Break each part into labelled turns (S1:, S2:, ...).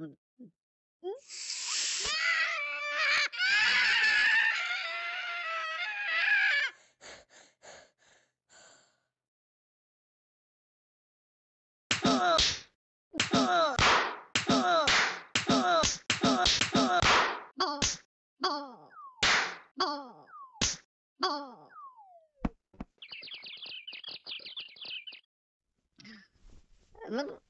S1: Mm. Look.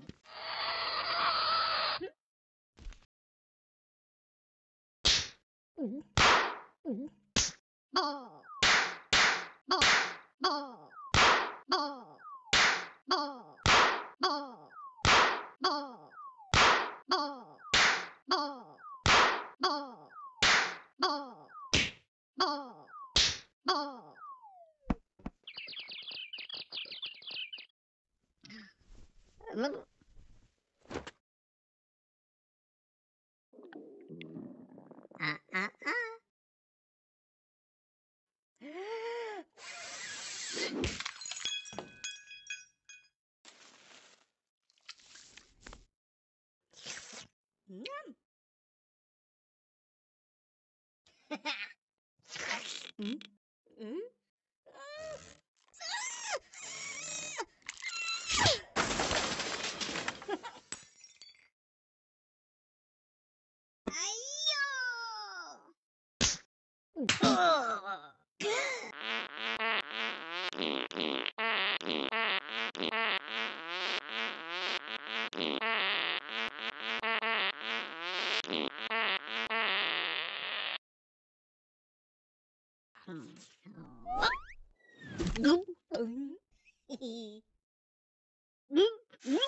S1: Ah, ah, ah. えー Nyam. mm? Mm? Ayyo! Oh! Đúng. Ừ. Đúng. Đúng.